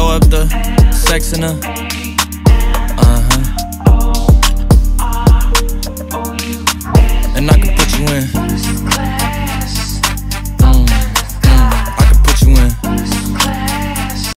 throw up the sex in her.